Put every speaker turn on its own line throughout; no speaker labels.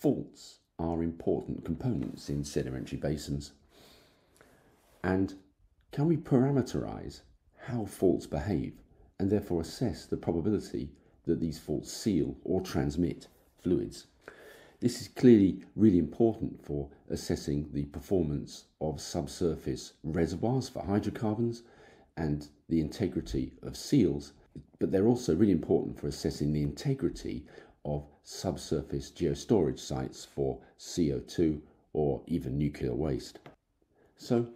faults are important components in sedimentary basins. And can we parameterize how faults behave and therefore assess the probability that these faults seal or transmit fluids? This is clearly really important for assessing the performance of subsurface reservoirs for hydrocarbons and the integrity of seals, but they're also really important for assessing the integrity of subsurface geostorage sites for CO2 or even nuclear waste. So,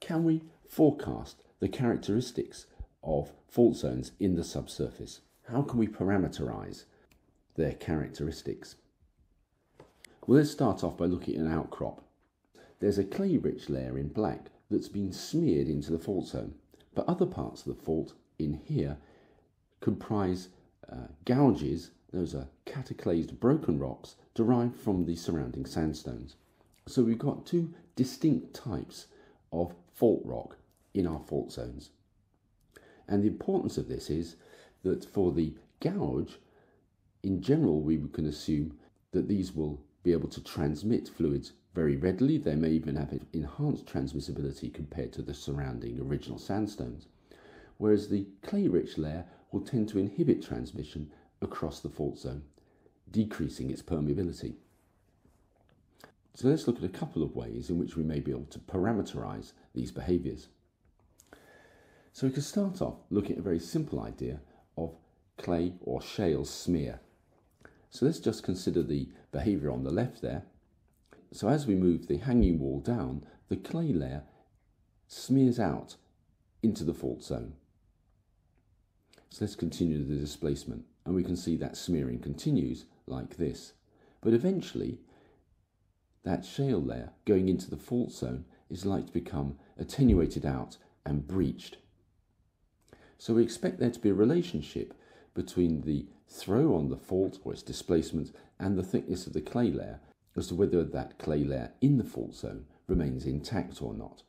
can we forecast the characteristics of fault zones in the subsurface? How can we parameterize their characteristics? Well, let's start off by looking at an outcrop. There's a clay rich layer in black that's been smeared into the fault zone, but other parts of the fault in here comprise uh, gouges, those are cataclased broken rocks derived from the surrounding sandstones. So we've got two distinct types of fault rock in our fault zones. And the importance of this is that for the gouge, in general, we can assume that these will be able to transmit fluids very readily. They may even have enhanced transmissibility compared to the surrounding original sandstones. Whereas the clay rich layer will tend to inhibit transmission across the fault zone, decreasing its permeability. So let's look at a couple of ways in which we may be able to parameterize these behaviors. So we can start off looking at a very simple idea of clay or shale smear. So let's just consider the behavior on the left there. So as we move the hanging wall down, the clay layer smears out into the fault zone. So let's continue the displacement and we can see that smearing continues like this. But eventually, that shale layer going into the fault zone is like to become attenuated out and breached. So we expect there to be a relationship between the throw on the fault or its displacement and the thickness of the clay layer as to whether that clay layer in the fault zone remains intact or not.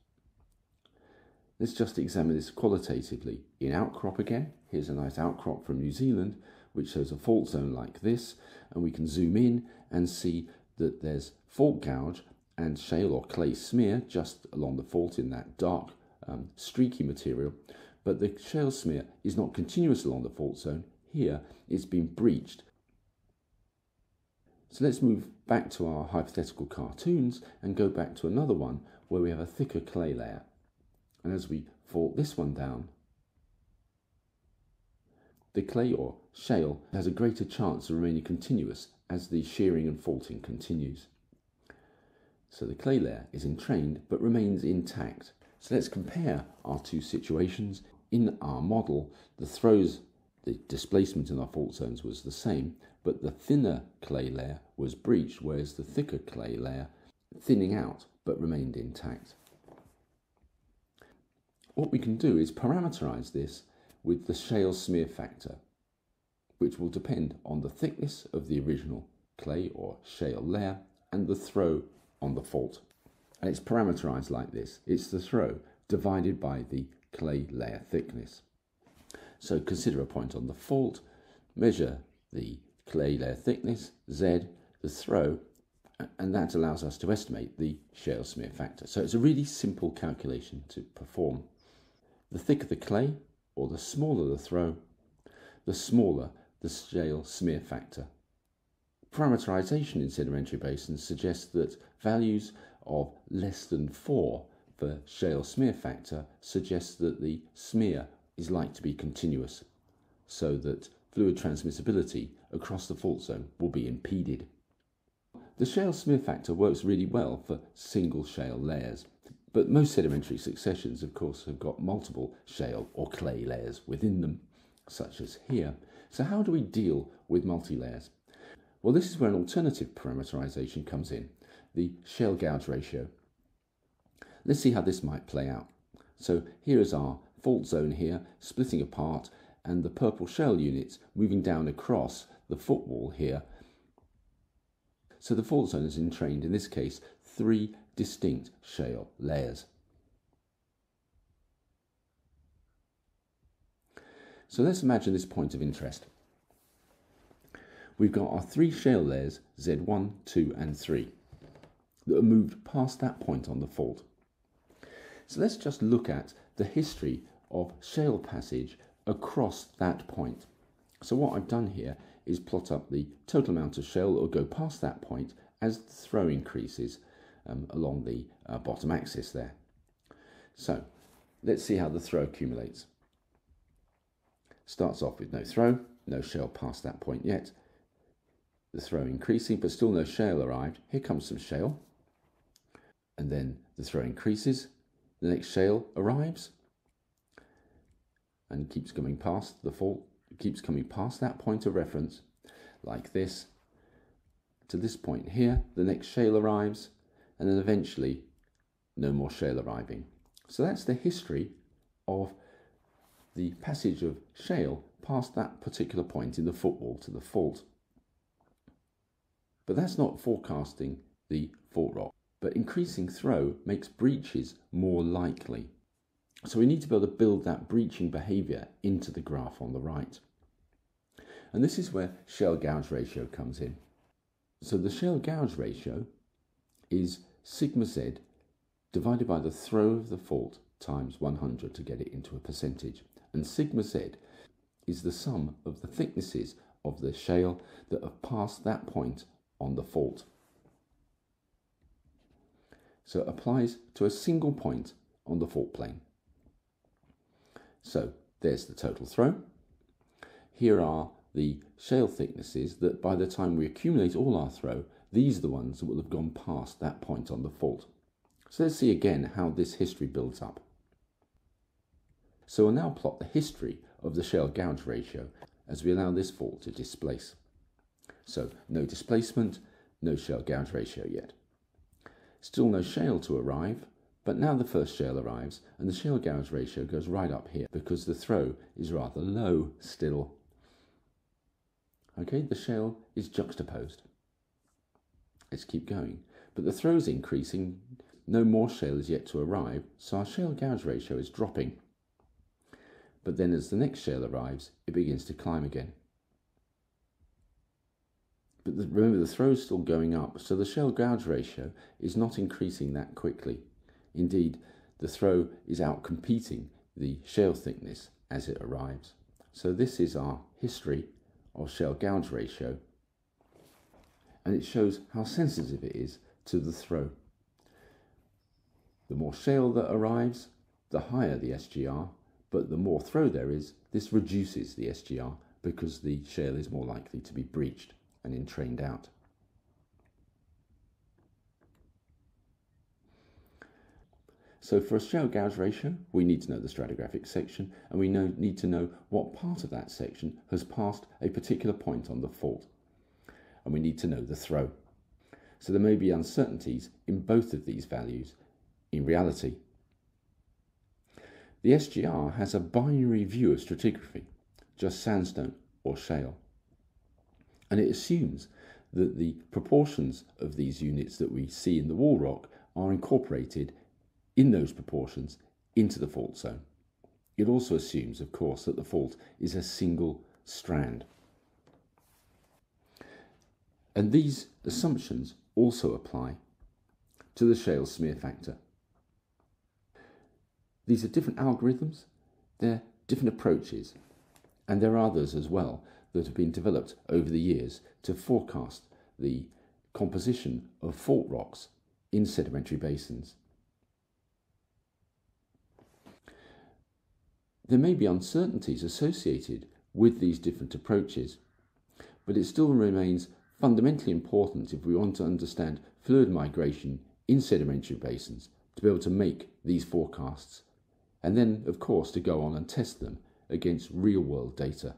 Let's just examine this qualitatively. In outcrop again, here's a nice outcrop from New Zealand which shows a fault zone like this and we can zoom in and see that there's fault gouge and shale or clay smear just along the fault in that dark um, streaky material. But the shale smear is not continuous along the fault zone. Here it's been breached. So let's move back to our hypothetical cartoons and go back to another one where we have a thicker clay layer. And as we fault this one down the clay or shale has a greater chance of remaining continuous as the shearing and faulting continues. So the clay layer is entrained but remains intact. So let's compare our two situations. In our model, the throws, the displacement in our fault zones was the same, but the thinner clay layer was breached, whereas the thicker clay layer thinning out but remained intact. What we can do is parameterize this with the shale smear factor, which will depend on the thickness of the original clay or shale layer and the throw on the fault. And it's parameterized like this. It's the throw divided by the clay layer thickness. So consider a point on the fault, measure the clay layer thickness, Z, the throw, and that allows us to estimate the shale smear factor. So it's a really simple calculation to perform. The thicker the clay, or the smaller the throw, the smaller the shale smear factor. Parameterization in sedimentary basins suggests that values of less than 4 for shale smear factor suggests that the smear is like to be continuous, so that fluid transmissibility across the fault zone will be impeded. The shale smear factor works really well for single shale layers, but most sedimentary successions, of course, have got multiple shale or clay layers within them, such as here. So how do we deal with multi-layers? Well, this is where an alternative parameterization comes in, the shale gouge ratio. Let's see how this might play out. So here is our fault zone here, splitting apart, and the purple shale units moving down across the footwall here. So the fault zone is entrained, in this case, three distinct shale layers. So let's imagine this point of interest. we've got our three shale layers, Z1, 2 and 3, that are moved past that point on the fault. So let's just look at the history of shale passage across that point. So what I've done here is plot up the total amount of shale or go past that point as the throw increases um, along the uh, bottom axis there. So let's see how the throw accumulates. Starts off with no throw, no shale past that point yet. The throw increasing, but still no shale arrived. Here comes some shale. And then the throw increases. The next shale arrives and keeps coming past the fault, keeps coming past that point of reference, like this, to this point here. The next shale arrives, and then eventually no more shale arriving. So that's the history of the passage of shale past that particular point in the footwall to the fault. But that's not forecasting the fault rock. But increasing throw makes breaches more likely. So we need to be able to build that breaching behavior into the graph on the right. And this is where shale gouge ratio comes in. So the shale gouge ratio is sigma z divided by the throw of the fault times 100 to get it into a percentage. And sigma z is the sum of the thicknesses of the shale that have passed that point on the fault. So it applies to a single point on the fault plane. So there's the total throw. Here are the shale thicknesses that by the time we accumulate all our throw, these are the ones that will have gone past that point on the fault. So let's see again how this history builds up. So we'll now plot the history of the shale gouge ratio as we allow this fault to displace. So no displacement, no shale gouge ratio yet. Still no shale to arrive, but now the first shale arrives and the shale gouge ratio goes right up here because the throw is rather low still. Okay, the shale is juxtaposed. Let's keep going. But the throw is increasing, no more shale is yet to arrive, so our shale gouge ratio is dropping. But then as the next shale arrives, it begins to climb again. But the, remember, the throw is still going up, so the shale gouge ratio is not increasing that quickly. Indeed, the throw is out competing the shale thickness as it arrives. So this is our history of shale gouge ratio and it shows how sensitive it is to the throw. The more shale that arrives, the higher the SGR, but the more throw there is, this reduces the SGR because the shale is more likely to be breached and entrained out. So for a shale gouge ratio, we need to know the stratigraphic section and we know, need to know what part of that section has passed a particular point on the fault. And we need to know the throw. So there may be uncertainties in both of these values in reality. The SGR has a binary view of stratigraphy, just sandstone or shale. And it assumes that the proportions of these units that we see in the wall rock are incorporated in those proportions into the fault zone. It also assumes, of course, that the fault is a single strand. And these assumptions also apply to the shale smear factor. These are different algorithms, they're different approaches, and there are others as well that have been developed over the years to forecast the composition of fault rocks in sedimentary basins. There may be uncertainties associated with these different approaches, but it still remains fundamentally important if we want to understand fluid migration in sedimentary basins to be able to make these forecasts, and then, of course, to go on and test them against real world data.